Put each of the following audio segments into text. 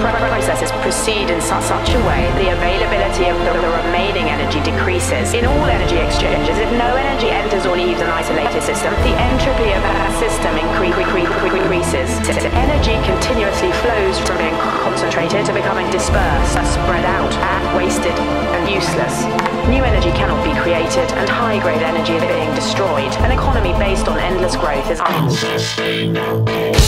processes proceed in such a way the availability of the, the remaining energy decreases. In all energy exchanges, if no energy enters or leaves an isolated system, the entropy of that system increases. Energy continuously flows from being concentrated to becoming dispersed, spread out, and wasted, and useless. New energy cannot be created, and high-grade energy is being destroyed. An economy based on endless growth is unsustainable.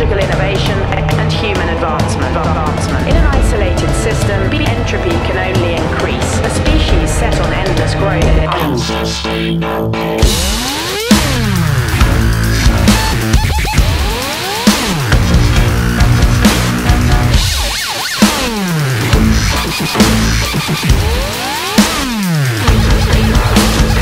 technological innovation and human advancement. In an isolated system, entropy can only increase. A species set on endless growth. Thank.